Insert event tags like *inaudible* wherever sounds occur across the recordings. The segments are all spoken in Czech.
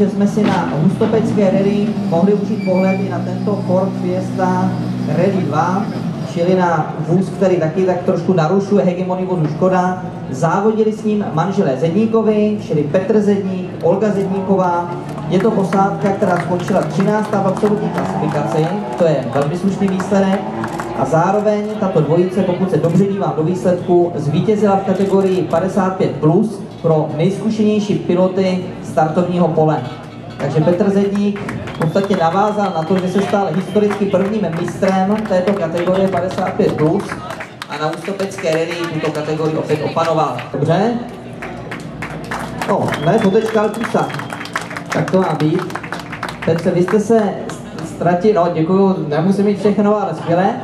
že jsme si na Hustopecké rally mohli užít pohled i na tento Ford Fiesta Rally 2, čili na vůz, který taky tak trošku narušuje hegemonii vozu Škoda. Závodili s ním manželé Zedníkovi, čili Petr Zedník, Olga Zedníková. Je to posádka, která skončila 13. v absolutní klasifikaci, to je velmi slušný výsledek. A zároveň tato dvojice, pokud se dobře dívám do výsledku, zvítězila v kategorii 55 plus pro nejzkušenější piloty startovního pole. Takže Petr Zedník v podstatě navázal na to, že se stal historicky prvním mistrem této kategorie 55+, plus a na Ústopecké rally tuto kategorii opět opanoval. Dobře? O, ne, fotečka Altusa. Tak to má být. Petře, vy jste se ztratil, no děkuju, nemusím mít všechno, ale skvěle.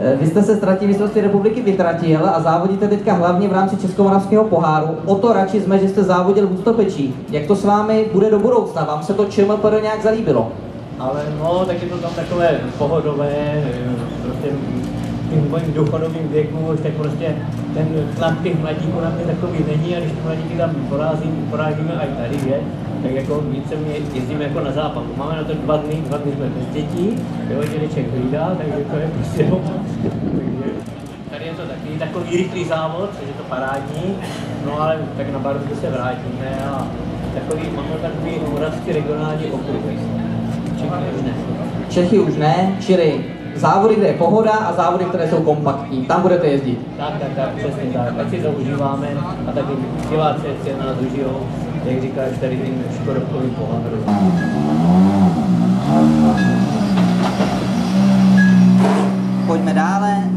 Eh, vy jste se ztratí mistrovství republiky vytratil a závodíte teďka hlavně v rámci Českomoravského poháru. O to radši jsme, že jste závodil v Ústopečí. Jak to s vámi bude do budoucna? Vám se to ČMPR nějak zalíbilo? Ale no, tak je to tam takové pohodové, eh, prostě tím mojím důchodovým věku, tak prostě ten tlak těch mladíků na mě takový není a když ty mladíky tam porazím, porážíme i tady, je, tak jako více mě jezdíme jako na západ. Máme na to dva dny, dva dny jsme bez dětí, jo, dědeček hlídá, takže to je prostě *laughs* takže tady je to taky takový rychlý závod, takže je to parádní, no ale tak na barvu se vrátíme a takový, máme takový moravský regionální okruh. Čechy už ne. Čechy už ne, čili závody, kde je pohoda a závody, které jsou kompaktní. Tam budete jezdit. Tak, tak, tak, přesně tak. Ať si to užíváme a taky diváci si na nás užijou, jak říkáš, tady tím škodovkovým pohádem. Pojďme dále.